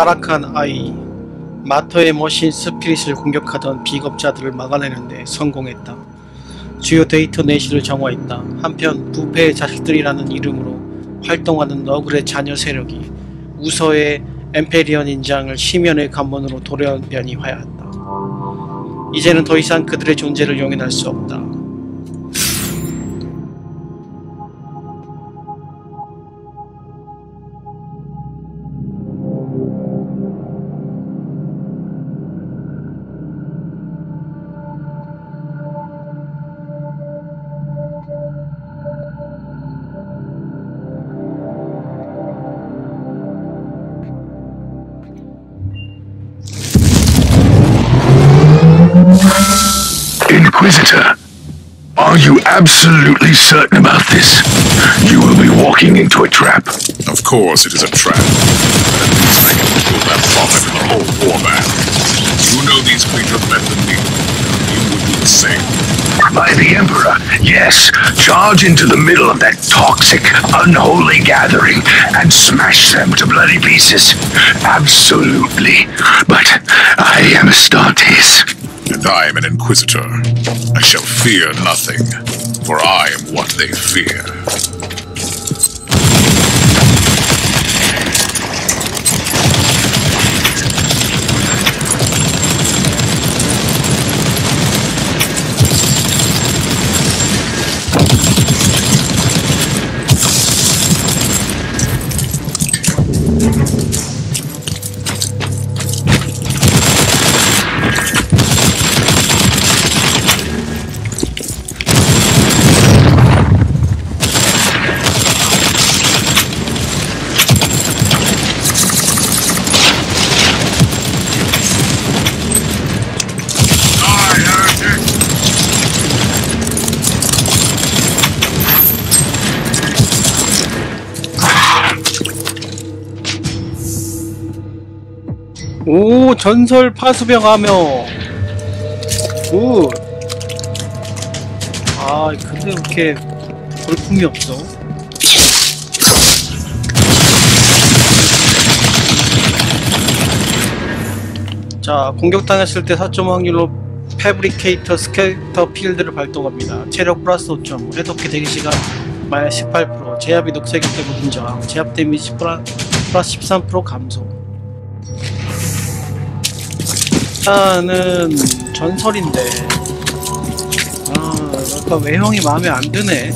타락한 아이 마터의 머신 스피릿을 공격하던 비겁자들을 막아내는데 성공했다. 주요 데이터 내시를 정화했다. 한편 부패의 자식들이라는 이름으로 활동하는 너굴의 자녀 세력이 우서의 엠페리언 인장을 심연의 관문으로 돌연변이 하였다. 이제는 더 이상 그들의 존재를 용인할 수 없다. Absolutely certain about this? You will be walking into a trap. Of course it is a trap. But at least I can kill that prophet and the whole warband. You know these creatures better than me. You would do the same. By the Emperor, yes. Charge into the middle of that toxic, unholy gathering and smash them to bloody pieces. Absolutely. But I am Astartes. And I am an Inquisitor. I shall fear nothing, for I am what they fear. 전설 파수병 하며 굿. 아 근데 왜 이렇게 볼품이 없어? 자 공격당했을 때 4점 확률로 패브리케이터 스케이터 필드를 발동합니다. 체력 플러스 5점, 해독기 대기시간 마이너스 18%, 제압이 녹색이 되고 인정, 제압 데미지 플러스 13% 감소. 일단은 전설인데. 아 약간 외형이 마음에 안 드네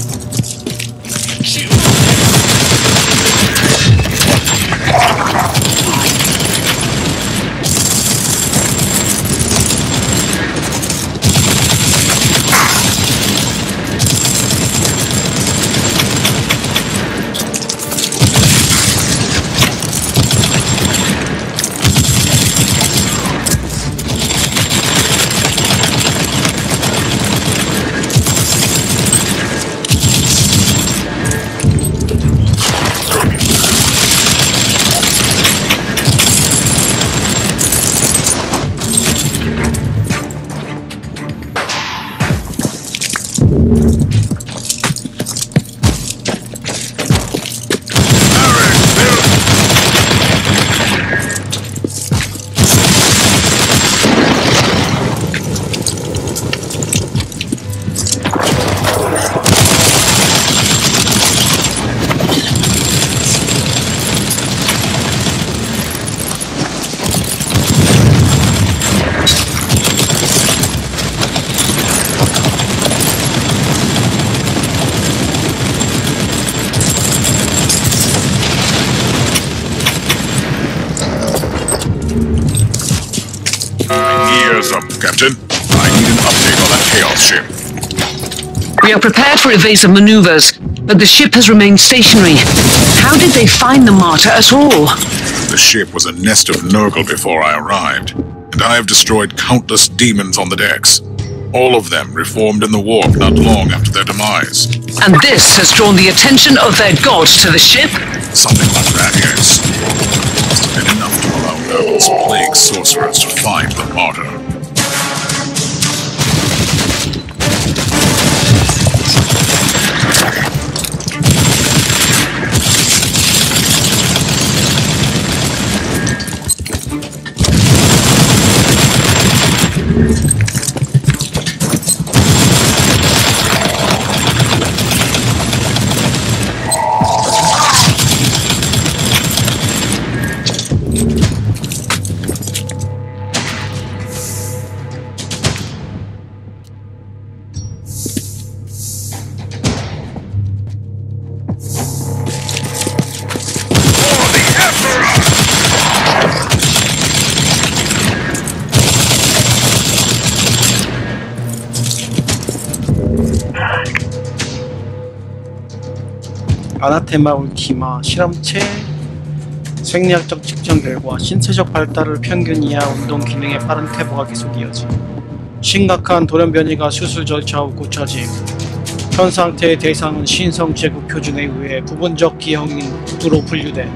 for evasive maneuvers, but the ship has remained stationary. How did they find the martyr at all? The ship was a nest of Nurgle before I arrived, and I have destroyed countless demons on the decks. All of them reformed in the warp not long after their demise. And this has drawn the attention of their god to the ship? Something like that, yes. And enough to allow Nurgle's plague sorcerers to find the martyr. 아나테마 울티마 실험체 생리학적 측정 결과 신체적 발달을 평균 이하 운동 기능의 빠른 퇴보가 계속 이어짐 심각한 돌연 변이가 수술 절차 후 고쳐짐 현 상태의 대상은 신성 제국 표준에 의해 부분적 기형으로 분류돼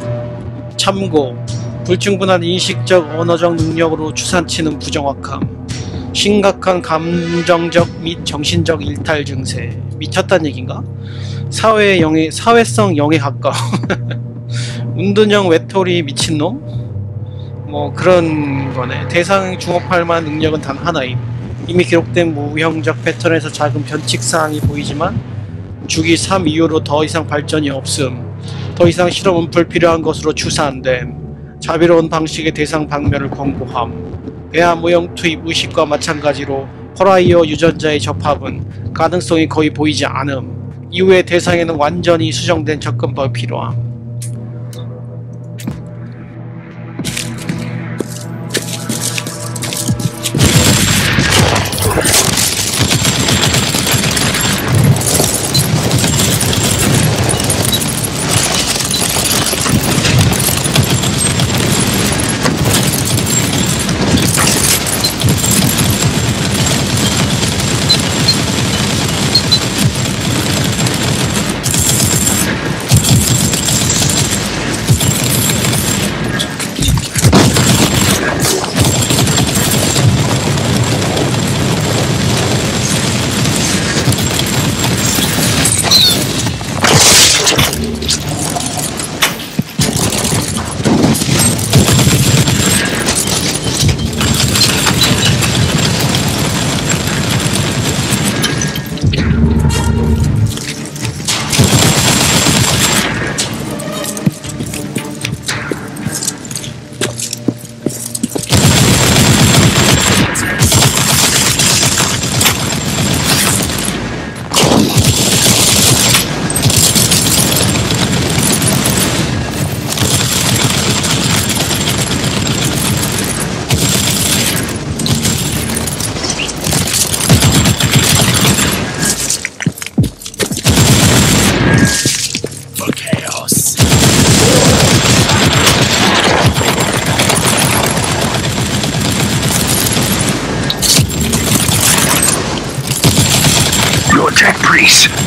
참고 불충분한 인식적 언어적 능력으로 추산치는 부정확함 심각한 감정적 및 정신적 일탈 증세 미쳤단 얘긴가? 사회 영해 사회성 영해 가까워. 운둔형 외톨이 미친놈? 뭐 그런 거네. 대상 중업할 만한 능력은 단 하나임. 이미 기록된 무형적 패턴에서 작은 변칙 사항이 보이지만 주기 3 이후로 더 이상 발전이 없음. 더 이상 실험은 불필요한 것으로 추산됨. 자비로운 방식의 대상 방면을 권고함. 배아 무형 투입 의식과 마찬가지로 호라이어 유전자의 접합은 가능성이 거의 보이지 않음 이후의 대상에는 완전히 수정된 접근법이 필요함.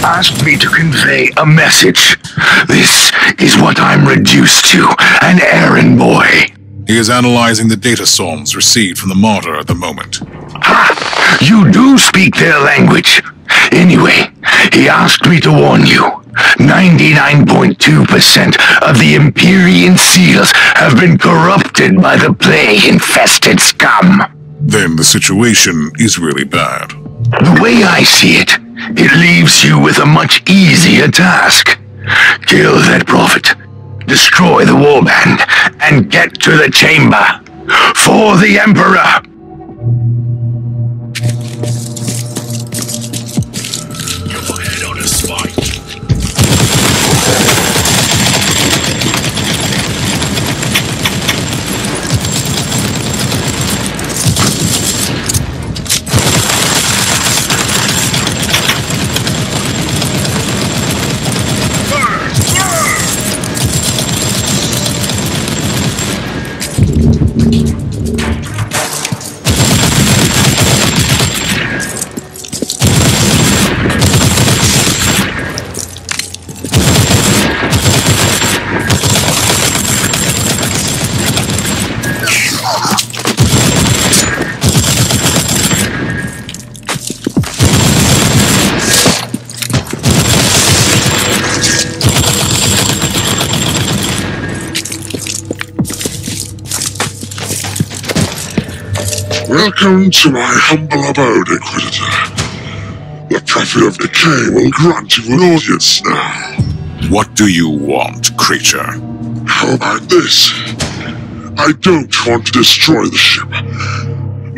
Asked me to convey a message. This is what I'm reduced to, an errand boy. He is analyzing the data songs received from the martyr at the moment. Ha! You do speak their language. Anyway, he asked me to warn you. 99.2% of the Empyrean seals have been corrupted by the plague-infested scum. Then the situation is really bad. The way I see it, it leaves you with a much easier task. Kill that prophet, destroy the warband, and get to the chamber. For the Emperor! To my humble abode, Inquisitor. The Prophet of Decay will grant you an audience now. What do you want, creature? How about this? I don't want to destroy the ship,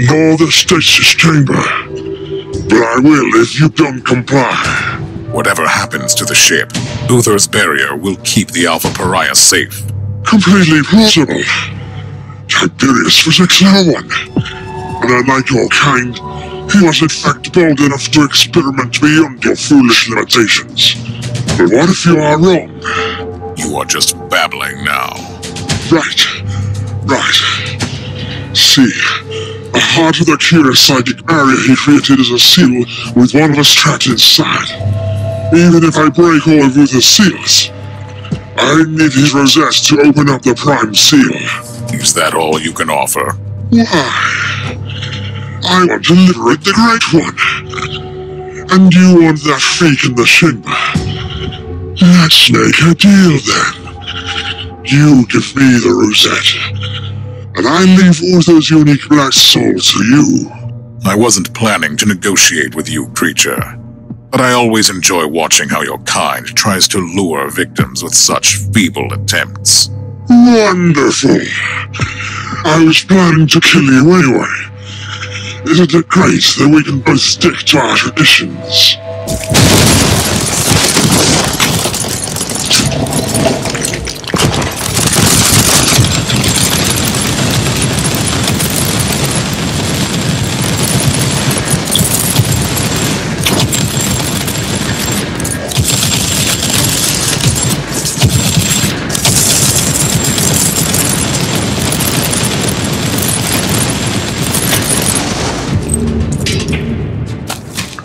nor the stasis chamber. But I will if you don't comply. Whatever happens to the ship, Uther's barrier will keep the Alpha Pariah safe. Completely plausible. Tiberius was a clever And unlike your kind, he was in fact bold enough to experiment beyond your foolish limitations. But what if you are wrong? You are just babbling now. Right. Right. See, the heart of the curious psychic barrier he created is a seal with one of us trapped inside. Even if I break all of Uther's seals, I need his rosette to open up the prime seal. Is that all you can offer? Why? I want to liberate the Great One. And you want that fake in the chamber. Let's make a deal then. You give me the rosette, and I leave Uther's unique black soul to you. I wasn't planning to negotiate with you, creature. But I always enjoy watching how your kind tries to lure victims with such feeble attempts. Wonderful. I was planning to kill you anyway. Isn't it great that we can both stick to our traditions?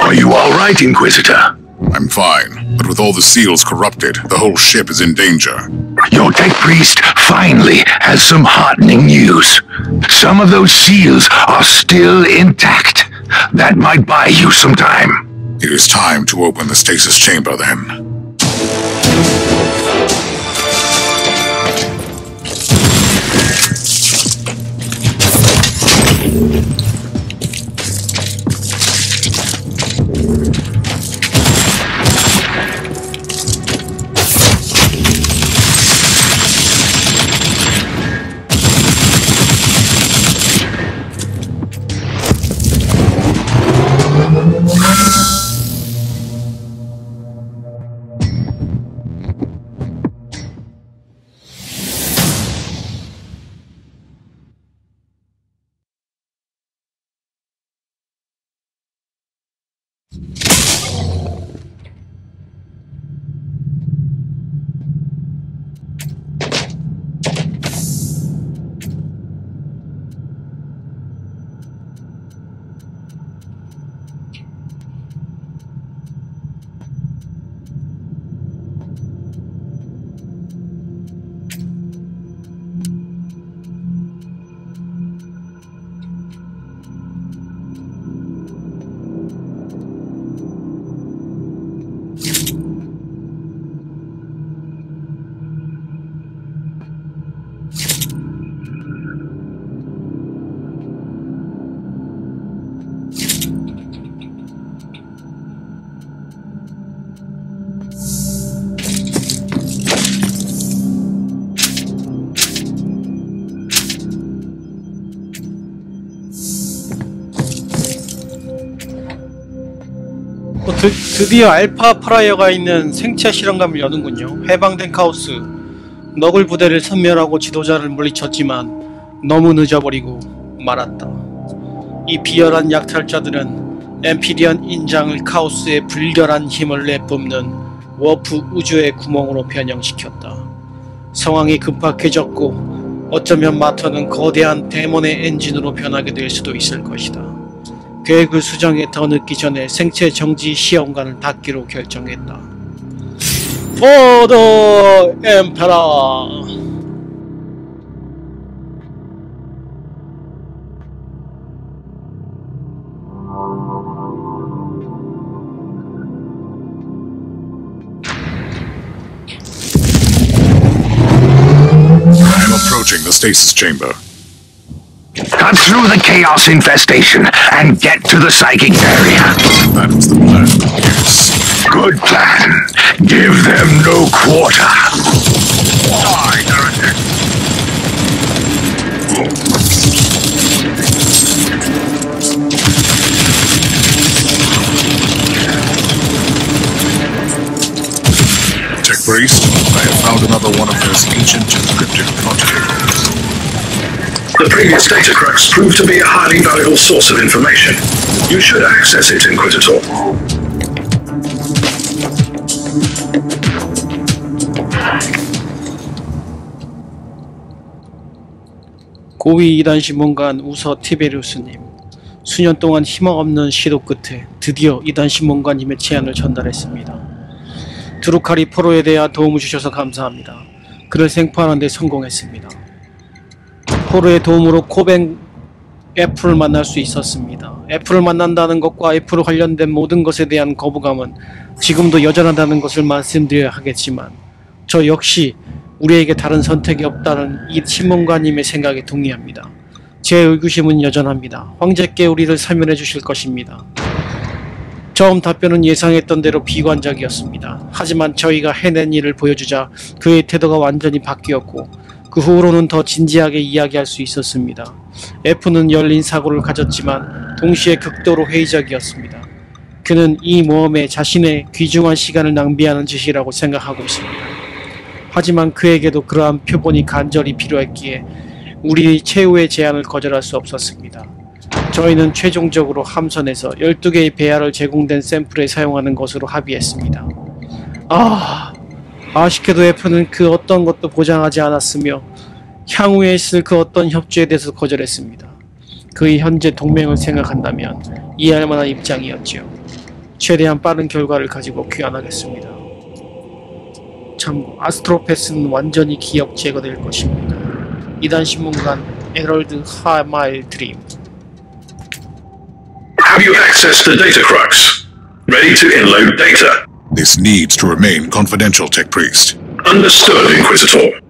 Are you all right, Inquisitor? I'm fine, but with all the seals corrupted, the whole ship is in danger. Your tech priest finally has some heartening news. Some of those seals are still intact. That might buy you some time. It is time to open the stasis chamber then. 드, 드디어 알파 프라이어가 있는 생체 실험관을 여는군요. 해방된 카오스. 너굴 부대를 섬멸하고 지도자를 물리쳤지만 너무 늦어버리고 말았다. 이 비열한 약탈자들은 엠피리언 인장을 카오스의 불결한 힘을 내뿜는 워프 우주의 구멍으로 변형시켰다. 상황이 급박해졌고 어쩌면 마터는 거대한 데몬의 엔진으로 변하게 될 수도 있을 것이다. 계획을 수정해 더 늦기 전에 생체 정지 시험관을 닫기로 결정했다. 포더 엠페라 approaching the stasis chamber. Cut through the chaos infestation and get to the psychic barrier. That was the plan. Yes. Good plan. Give them no quarter. Die, heretic. Tech Priest, I have found another one of those ancient encrypted protocol. The previous data crux proved to be a highly valuable source of information. You should access it, Inquisitor. 고위 이단 신문관 우서 티베리우스님 수년 동안 희망 없는 시도 끝에 드디어 이단 신문관님의 제안을 전달했습니다. 드루카리 포로에 대한 도움을 주셔서 감사합니다. 그를 생포하는 데 성공했습니다. 포로의 도움으로 코벤 애플을 만날 수 있었습니다. 애플을 만난다는 것과 애플 관련된 모든 것에 대한 거부감은 지금도 여전하다는 것을 말씀드려야 하겠지만 저 역시 우리에게 다른 선택이 없다는 이 신문가님의 생각에 동의합니다. 제 의구심은 여전합니다. 황제께 우리를 사면해 주실 것입니다. 처음 답변은 예상했던 대로 비관적이었습니다. 하지만 저희가 해낸 일을 보여주자 그의 태도가 완전히 바뀌었고 그 후로는 더 진지하게 이야기할 수 있었습니다. F는 열린 사고를 가졌지만 동시에 극도로 회의적이었습니다. 그는 이 모험에 자신의 귀중한 시간을 낭비하는 짓이라고 생각하고 있습니다. 하지만 그에게도 그러한 표본이 간절히 필요했기에 우리 최후의 제안을 거절할 수 없었습니다. 저희는 최종적으로 함선에서 12개의 배알을 제공된 샘플에 사용하는 것으로 합의했습니다. 아, 아쉽게도 F는 그 어떤 것도 보장하지 않았으며 향후에 있을 그 어떤 협조에 대해서 거절했습니다. 그의 현재 동맹을 생각한다면 이해할 만한 입장이었지요. 최대한 빠른 결과를 가지고 귀환하겠습니다. 참고 아스트로패스는 완전히 기억 제거될 것입니다. 이단 신문관 에럴드 하마일 드림 Have you accessed the data crux? Ready to inload data. This needs to remain confidential, Tech Priest. Understood, Inquisitor.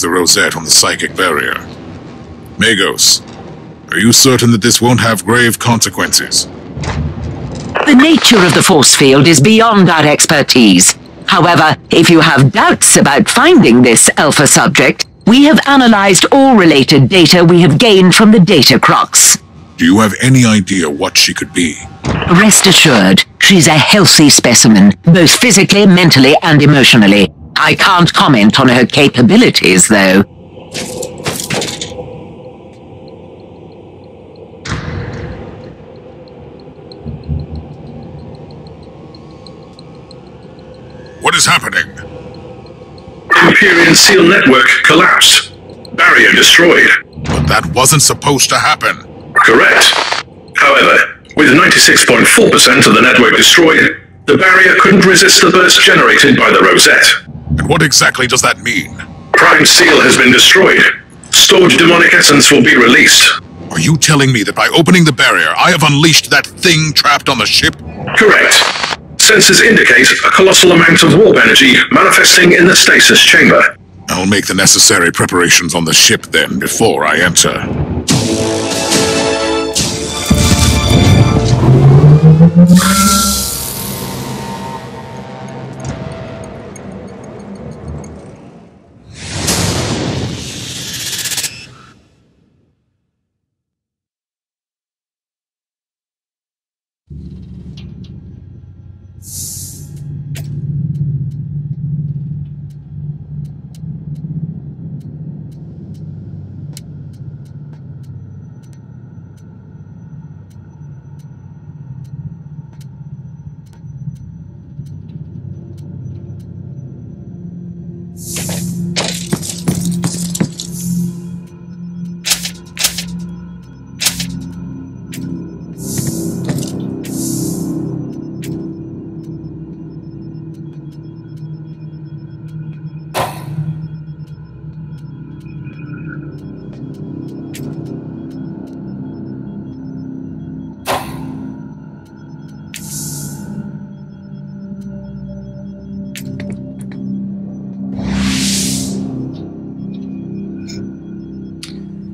The rosette on the psychic barrier. Magos, are you certain that this won't have grave consequences? The nature of the force field is beyond our expertise. However, if you have doubts about finding this alpha subject, we have analyzed all related data we have gained from the data crux. Do you have any idea what she could be? Rest assured, she's a healthy specimen, both physically, mentally, and emotionally. I can't comment on her capabilities, though. What is happening? Empyrean seal network collapsed. Barrier destroyed. But that wasn't supposed to happen. Correct. However, with 96.4% of the network destroyed, the barrier couldn't resist the burst generated by the rosette. And what exactly does that mean? Prime Seal has been destroyed. Stored demonic essence will be released. Are you telling me that by opening the barrier, I have unleashed that thing trapped on the ship? Correct. Sensors indicate a colossal amount of warp energy manifesting in the stasis chamber. I'll make the necessary preparations on the ship then before I enter.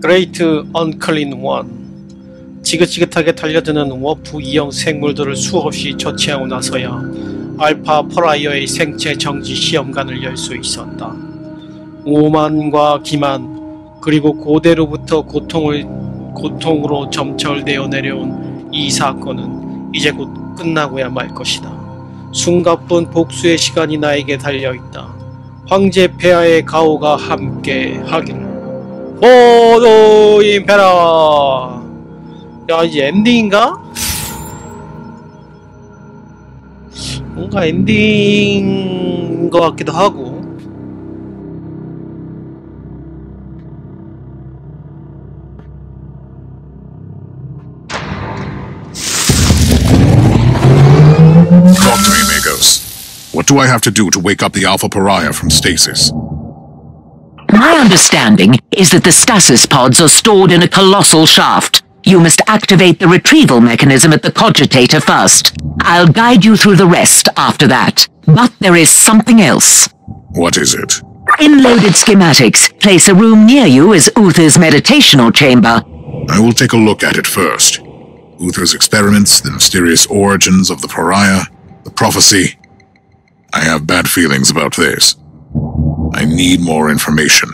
그레이트 언클린 원 지긋지긋하게 달려드는 워프 이형 생물들을 수없이 처치하고 나서야 알파 퍼라이어의 생체 정지 시험관을 열 수 있었다. 오만과 기만 그리고 고대로부터 고통을 고통으로 점철되어 내려온 이 사건은 이제 곧 끝나고야 말 것이다. 숨가쁜 복수의 시간이 나에게 달려 있다. 황제 폐하의 가오가 함께 하기를. 포도 임페라 야 이제 엔딩인가? 뭔가 엔딩인 것 같기도 하고 Talk to me, Magos. What do I have to do to wake up the Alpha Pariah from stasis? My understanding is that the stasis pods are stored in a colossal shaft. You must activate the retrieval mechanism at the cogitator first. I'll guide you through the rest after that. But there is something else. What is it? In loaded schematics, place a room near you as Uther's meditational chamber. I will take a look at it first. Uther's experiments, the mysterious origins of the pariah, the prophecy. I have bad feelings about this. I need more information.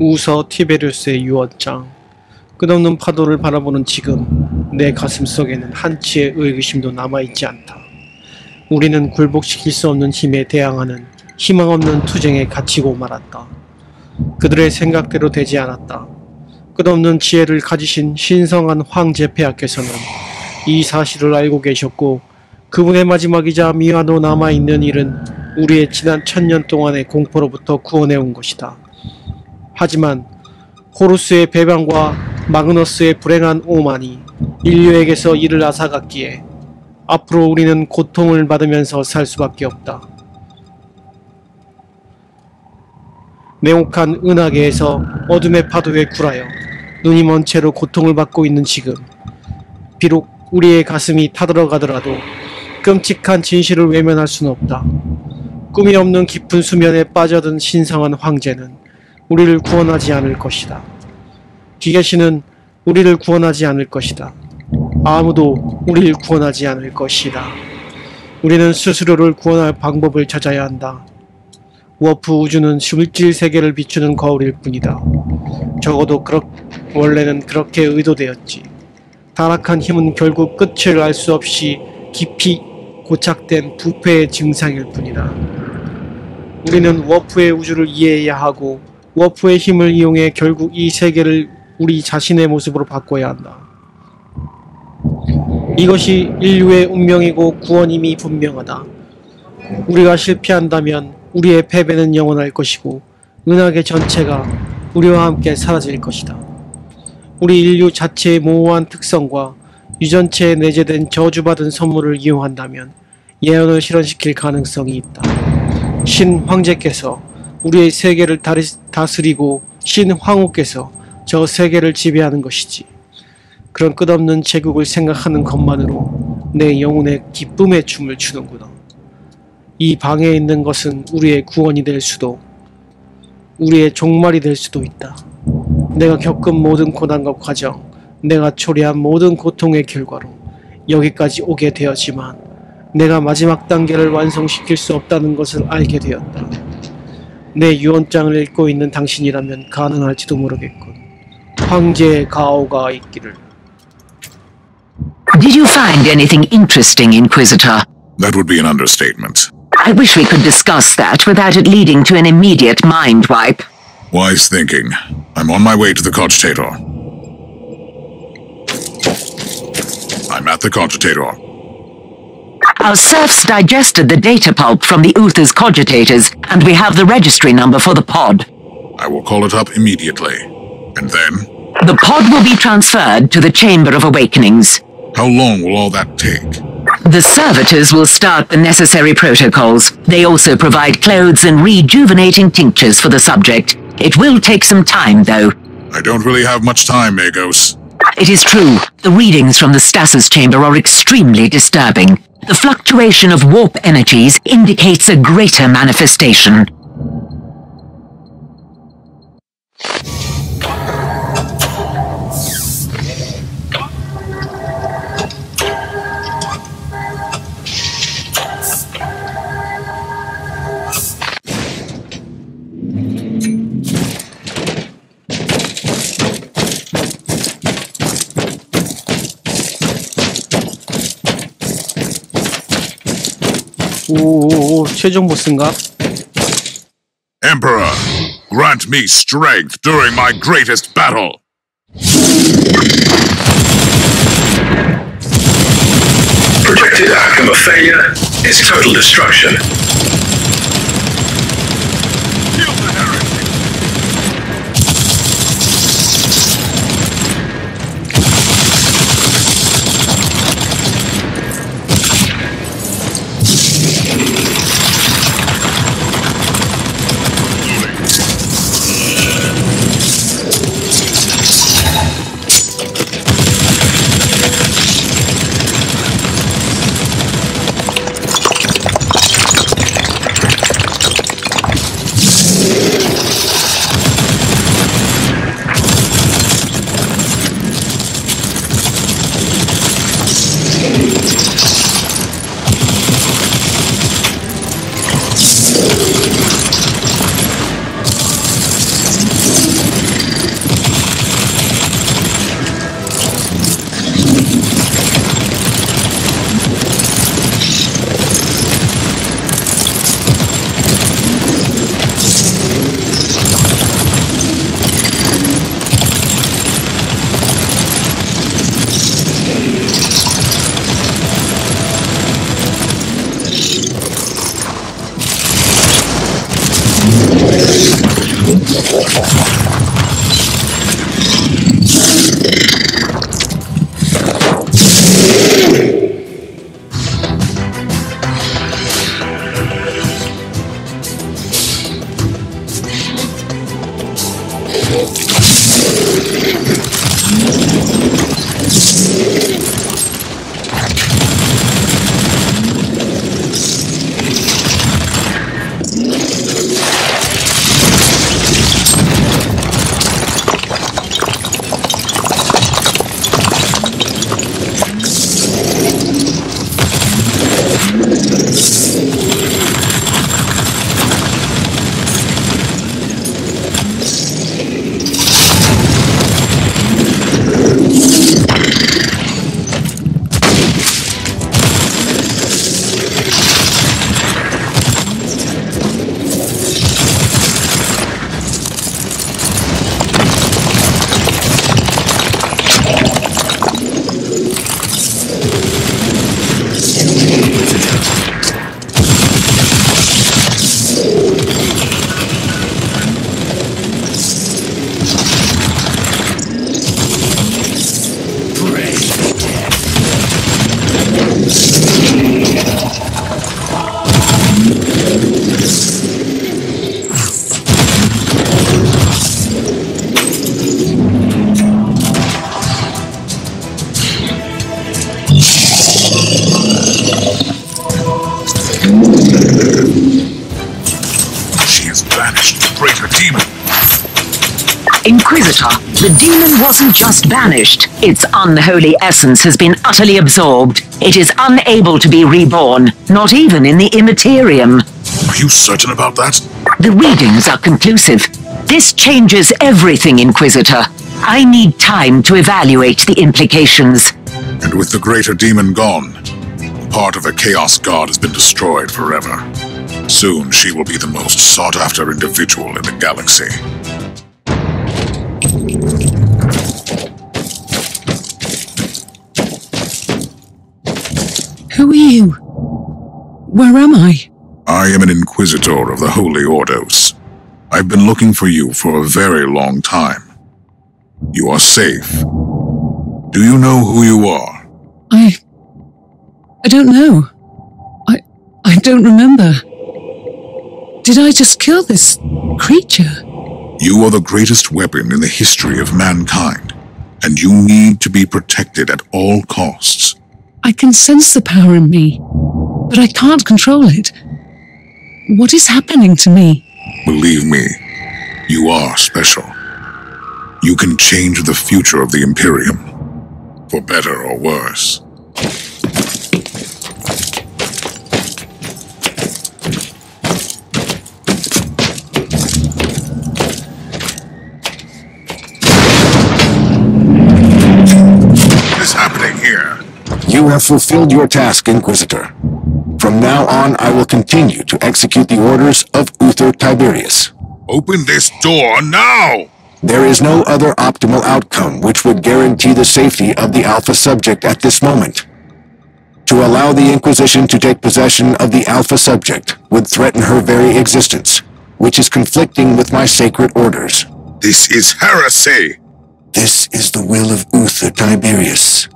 우서 티베리우스의 유언장 끝없는 파도를 바라보는 지금 내 가슴 속에는 한치의 의구심도 남아있지 않다. 우리는 굴복시킬 수 없는 힘에 대항하는 희망 없는 투쟁에 갇히고 말았다. 그들의 생각대로 되지 않았다. 끝없는 지혜를 가지신 신성한 황제 폐하께서는 이 사실을 알고 계셨고 그분의 마지막이자 미화도 남아있는 일은 우리의 지난 천년 동안의 공포로부터 구원해온 것이다. 하지만 호루스의 배반과 마그너스의 불행한 오만이 인류에게서 이를 앗아갔기에 앞으로 우리는 고통을 받으면서 살 수밖에 없다. 냉혹한 은하계에서 어둠의 파도에 굴하여 눈이 먼 채로 고통을 받고 있는 지금 비록 우리의 가슴이 타들어가더라도 끔찍한 진실을 외면할 수는 없다. 꿈이 없는 깊은 수면에 빠져든 신성한 황제는 우리를 구원하지 않을 것이다. 기계신은 우리를 구원하지 않을 것이다. 아무도 우리를 구원하지 않을 것이다. 우리는 스스로를 구원할 방법을 찾아야 한다. 워프 우주는 물질 세계를 비추는 거울일 뿐이다. 적어도 그렇, 원래는 그렇게 의도되었지. 타락한 힘은 결국 끝을 알 수 없이 깊이 고착된 부패의 증상일 뿐이다. 우리는 워프의 우주를 이해해야 하고 워프의 힘을 이용해 결국 이 세계를 우리 자신의 모습으로 바꿔야 한다. 이것이 인류의 운명이고 구원임이 분명하다. 우리가 실패한다면 우리의 패배는 영원할 것이고 은하계 전체가 우리와 함께 사라질 것이다. 우리 인류 자체의 모호한 특성과 유전체에 내재된 저주받은 선물을 이용한다면 예언을 실현시킬 가능성이 있다. 신 황제께서 우리의 세계를 다스리고 신 황후께서 저 세계를 지배하는 것이지. 그런 끝없는 제국을 생각하는 것만으로 내 영혼의 기쁨의 춤을 추는구나. 이 방에 있는 것은 우리의 구원이 될 수도, 우리의 종말이 될 수도 있다. 내가 겪은 모든 고난과 과정, 내가 초래한 모든 고통의 결과로 여기까지 오게 되었지만, 내가 마지막 단계를 완성시킬 수 없다는 것을 알게 되었다. 내 유언장을 읽고 있는 당신이라면 가능할지도 모르겠군. 황제의 가오가 있기를. Did you find anything interesting, Inquisitor? That would be an understatement. I wish we could discuss that without it leading to an immediate mind wipe. Wise thinking. I'm on my way to the cogitator. I'm at the cogitator. Our serfs digested the data pulp from the Uther's cogitators, and we have the registry number for the pod. I will call it up immediately. And then, The pod will be transferred to the Chamber of Awakenings. how long will all that take? The servitors will start the necessary protocols. They also provide clothes and rejuvenating tinctures for the subject. It will take some time, though. I don't really have much time, Magos. It is true, the readings from the stasis chamber are extremely disturbing. The fluctuation of warp energies indicates a greater manifestation. 오, 최종 보스인가? Emperor, grant me strength during my greatest battle. Projected outcome of failure is total destruction. Wasn't just banished. Its unholy essence has been utterly absorbed. It is unable to be reborn, not even in the Immaterium. Are you certain about that? The readings are conclusive. This changes everything, Inquisitor. I need time to evaluate the implications. And with the greater demon gone, part of a Chaos God has been destroyed forever. Soon she will be the most sought after individual in the galaxy. Who are you? Where am I? I am an Inquisitor of the Holy Ordos. I've been looking for you for a very long time. You are safe. Do you know who you are? I. I don't know. I. I don't remember. Did I just kill this creature? You are the greatest weapon in the history of mankind, and you need to be protected at all costs. I can sense the power in me, but I can't control it. What is happening to me? Believe me, you are special. You can change the future of the Imperium, for better or worse. What is happening here? You have fulfilled your task, Inquisitor. From now on, I will continue to execute the orders of Uther Tiberius. Open this door now! There is no other optimal outcome which would guarantee the safety of the Alpha subject at this moment. To allow the Inquisition to take possession of the Alpha subject would threaten her very existence, which is conflicting with my sacred orders. This is heresy! This is the will of Uther Tiberius.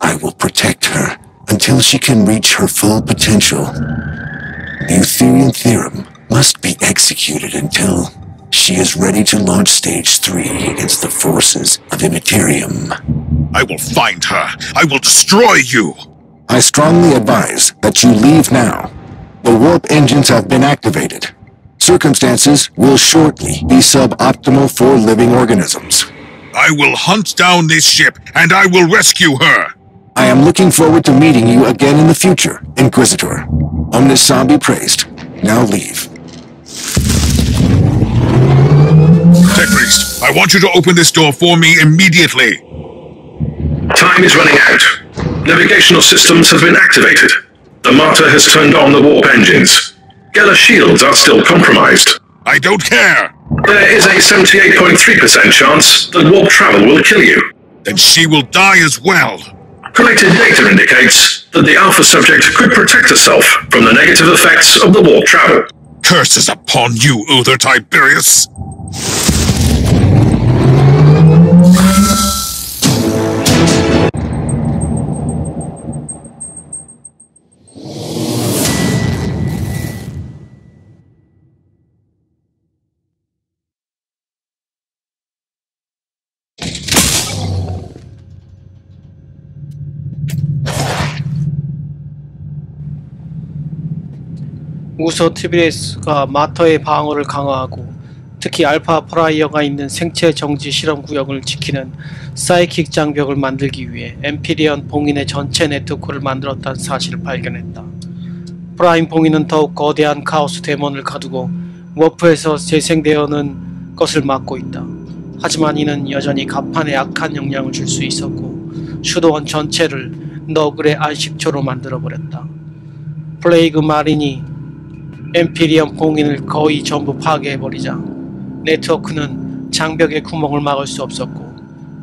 I will protect her until she can reach her full potential. The Eutherian theorem must be executed until she is ready to launch stage three against the forces of Immaterium. I will find her! I will destroy you! I strongly advise that you leave now. The warp engines have been activated. Circumstances will shortly be suboptimal for living organisms. I will hunt down this ship and I will rescue her! I am looking forward to meeting you again in the future, Inquisitor. Omnissiah be praised. Now leave. Tech Priest, I want you to open this door for me immediately! Time is running out. Navigational systems have been activated. The Martyr has turned on the warp engines. Geller shields are still compromised. I don't care! There is a 78.3% chance that warp travel will kill you. Then she will die as well! Collected data indicates that the Alpha subject could protect herself from the negative effects of the warp travel. Curses upon you, Uther Tiberius! 우서 티비레스가 마터의 방어를 강화하고 특히 알파 프라이어가 있는 생체 정지 실험 구역을 지키는 사이킥 장벽을 만들기 위해 엠피리언 봉인의 전체 네트워크를 만들었다는 사실을 발견했다. 프라임 봉인은 더욱 거대한 카오스 데몬을 가두고 워프에서 재생되어는 것을 막고 있다. 하지만 이는 여전히 가판에 악한 영향을 줄 수 있었고 슈도원 전체를 너글의 안식처로 만들어버렸다. 플레이그 마린이 엠피리언 봉인을 거의 전부 파괴해버리자 네트워크는 장벽의 구멍을 막을 수 없었고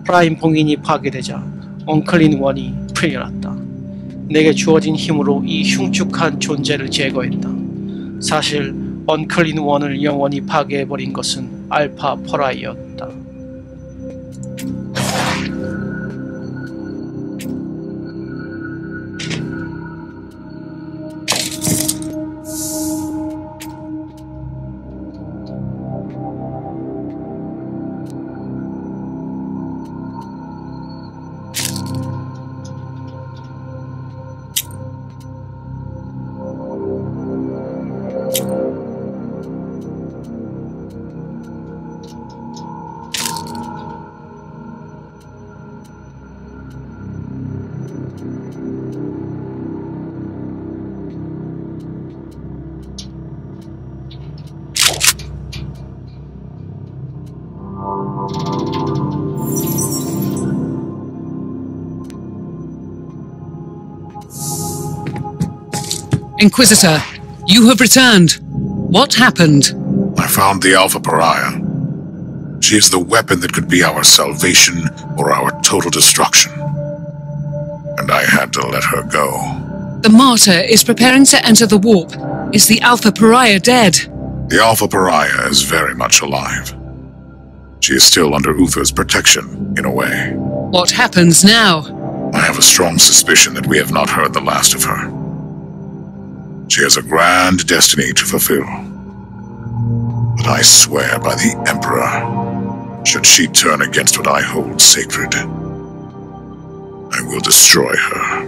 프라임 봉인이 파괴되자 언클린 원이 풀려났다. 내게 주어진 힘으로 이 흉측한 존재를 제거했다. 사실 언클린 원을 영원히 파괴해버린 것은 알파 퍼라이였다. Inquisitor, you have returned. What happened? I found the Alpha Pariah. She is the weapon that could be our salvation or our total destruction. And I had to let her go. The martyr is preparing to enter the warp. Is the Alpha Pariah dead? The Alpha Pariah is very much alive. She is still under Uther's protection, in a way. What happens now? I have a strong suspicion that we have not heard the last of her. She has a grand destiny to fulfill. But I swear by the Emperor, should she turn against what I hold sacred, I will destroy her.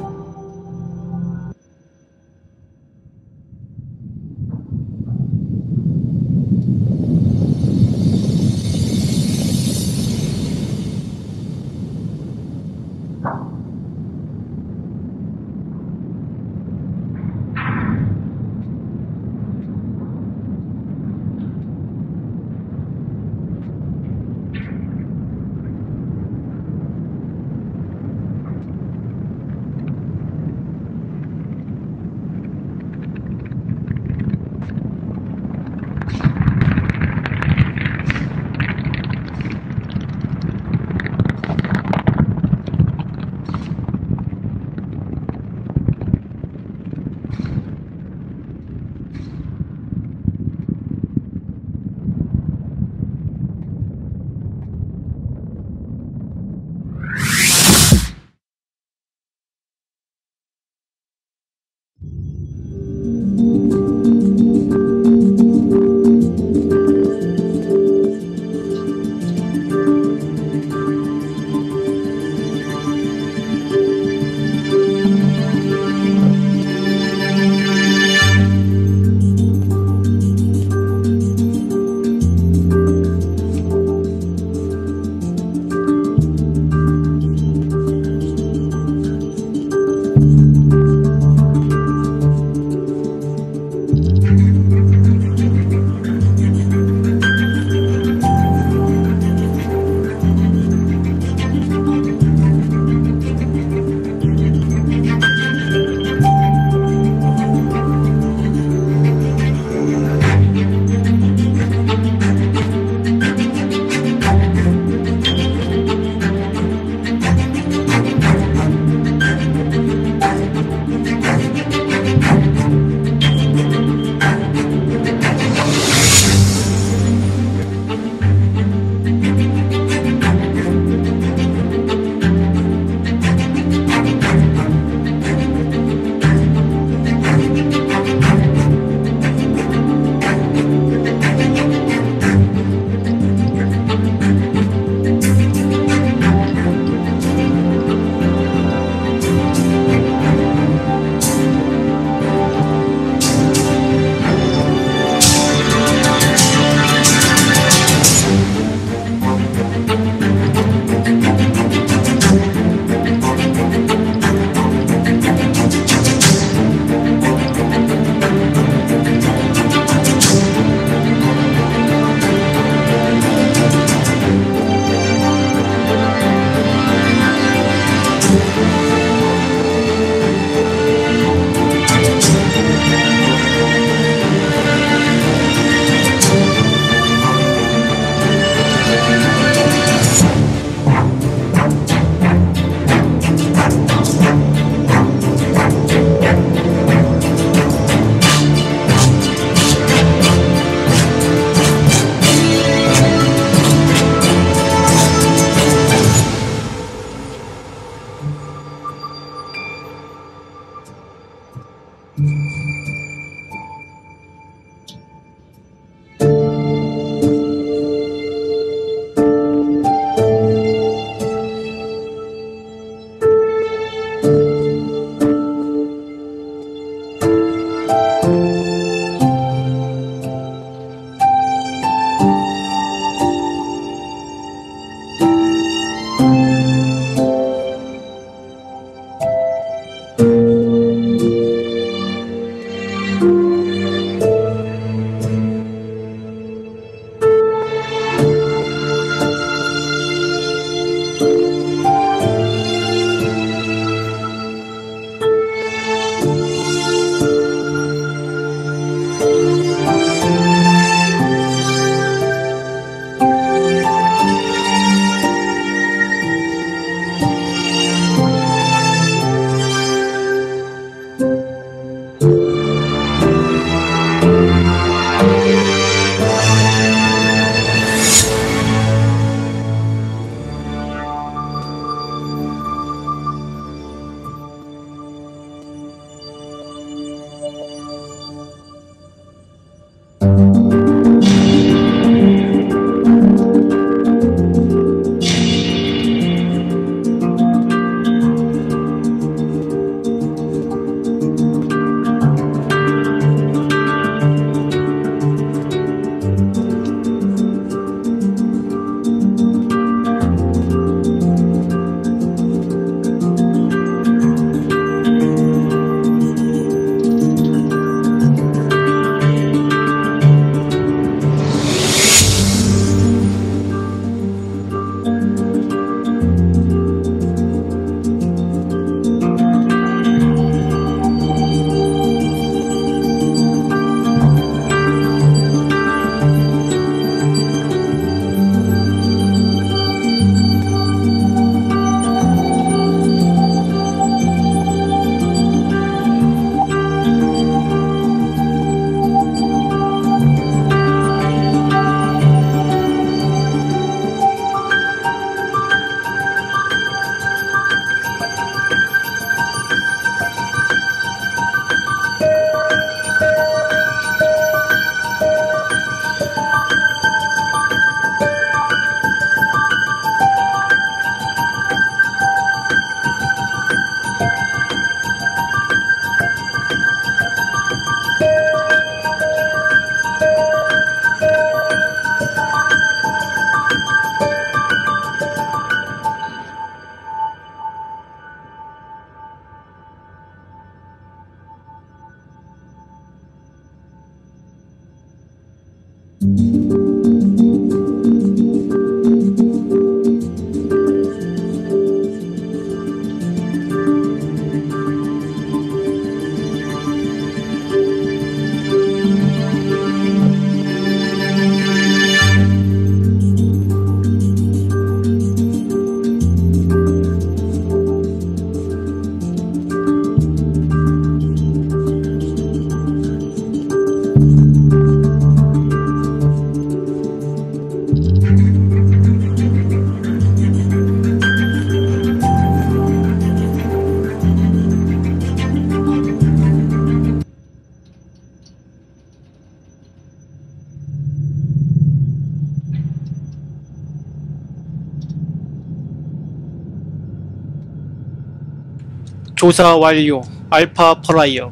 조사 완료. 알파 퍼라이어.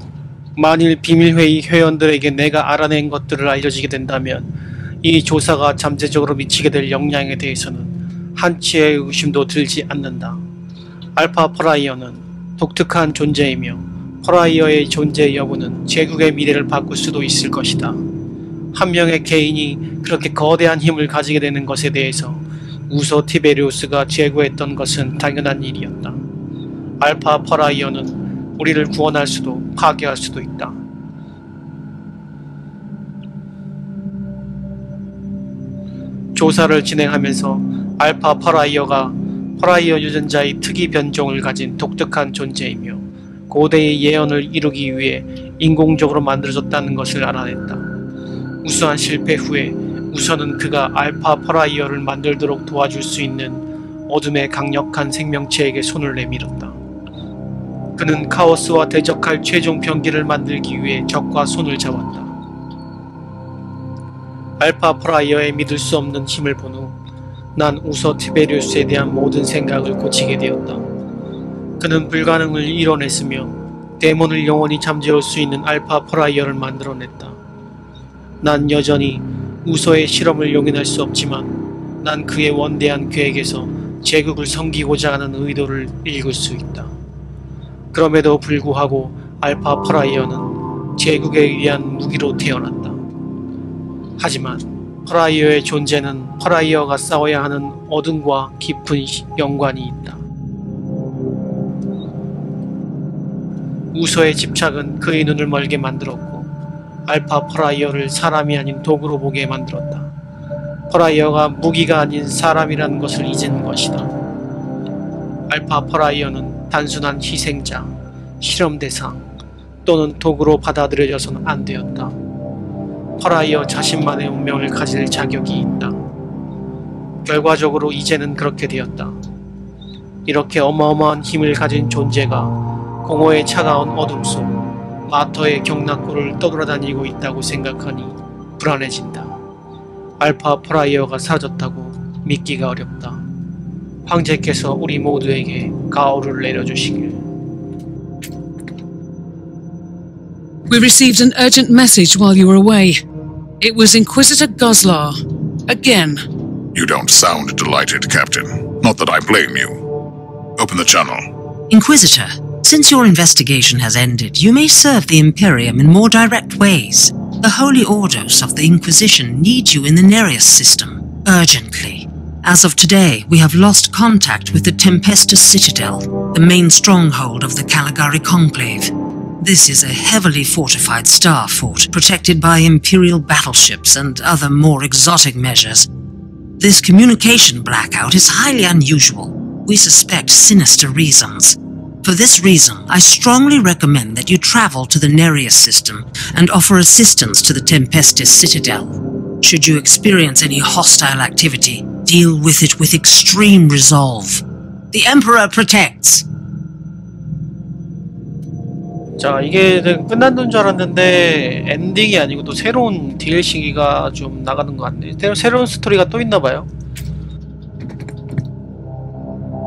만일 비밀회의 회원들에게 내가 알아낸 것들을 알려지게 된다면 이 조사가 잠재적으로 미치게 될 영향에 대해서는 한치의 의심도 들지 않는다. 알파 퍼라이어는 독특한 존재이며 퍼라이어의 존재 여부는 제국의 미래를 바꿀 수도 있을 것이다. 한 명의 개인이 그렇게 거대한 힘을 가지게 되는 것에 대해서 우서 티베리우스가 제구했던 것은 당연한 일이었다. 알파 퍼라이어는 우리를 구원할 수도 파괴할 수도 있다. 조사를 진행하면서 알파 퍼라이어가 퍼라이어 유전자의 특이 변종을 가진 독특한 존재이며 고대의 예언을 이루기 위해 인공적으로 만들어졌다는 것을 알아냈다. 우수한 실패 후에 우선은 그가 알파 퍼라이어를 만들도록 도와줄 수 있는 어둠의 강력한 생명체에게 손을 내밀었다. 그는 카오스와 대적할 최종 병기를 만들기 위해 적과 손을 잡았다. 알파 프라이어의 믿을 수 없는 힘을 본 후 난 우서 티베리우스에 대한 모든 생각을 고치게 되었다. 그는 불가능을 이뤄냈으며 데몬을 영원히 잠재울 수 있는 알파 프라이어를 만들어냈다. 난 여전히 우서의 실험을 용인할 수 없지만 난 그의 원대한 계획에서 제국을 섬기고자 하는 의도를 읽을 수 있다. 그럼에도 불구하고 알파 프라이어는 제국에 의한 무기로 태어났다. 하지만 프라이어의 존재는 프라이어가 싸워야 하는 어둠과 깊은 연관이 있다. 우서의 집착은 그의 눈을 멀게 만들었고 알파 프라이어를 사람이 아닌 도구로 보게 만들었다. 프라이어가 무기가 아닌 사람이라는 것을 잊은 것이다. 알파 프라이어는 단순한 희생자, 실험 대상 또는 도구로 받아들여져서는 안 되었다. 퍼라이어 자신만의 운명을 가질 자격이 있다. 결과적으로 이제는 그렇게 되었다. 이렇게 어마어마한 힘을 가진 존재가 공허의 차가운 어둠 속 마터의 경락고를 떠돌아다니고 있다고 생각하니 불안해진다. 알파 퍼라이어가 사라졌다고 믿기가 어렵다. 황제께서 우리 모두에게 가오를 내려주시길. We received an urgent message while you were away. It was Inquisitor Goslar. Again. You don't sound delighted, Captain. Not that I blame you. Open the channel. Inquisitor, since your investigation has ended, you may serve the Imperium in more direct ways. The Holy Orders of the Inquisition need you in the Nereus system, urgently. As of today, we have lost contact with the Tempestus Citadel, the main stronghold of the Caligari Conclave. This is a heavily fortified star fort, protected by Imperial battleships and other more exotic measures. This communication blackout is highly unusual. We suspect sinister reasons. For this reason, I strongly recommend that you travel to the Nereus system and offer assistance to the Tempestus Citadel. Should you experience any hostile activity, deal with it with extreme resolve. The Emperor protects. 자, 이게 끝난 줄 알았는데 엔딩이 아니고 또 새로운 DLC가 좀 나가는 것 같네. 새- 새로운 스토리가 또 있나 봐요.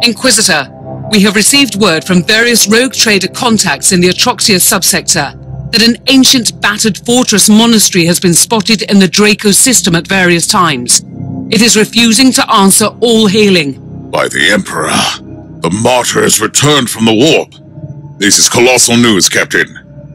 Inquisitor, we have received word from various rogue trader contacts in the Atroxia subsector that an ancient battered fortress monastery has been spotted in the Draco system at various times. It is refusing to answer all hailing. By the Emperor. The martyr has returned from the warp. This is colossal news, Captain.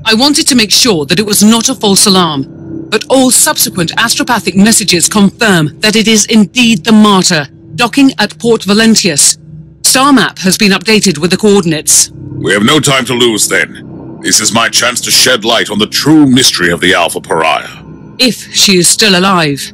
I wanted to make sure that it was not a false alarm, but all subsequent astropathic messages confirm that it is indeed the martyr, docking at Port Valentius. Star map has been updated with the coordinates. We have no time to lose then. This is my chance to shed light on the true mystery of the Alpha Pariah. If she is still alive.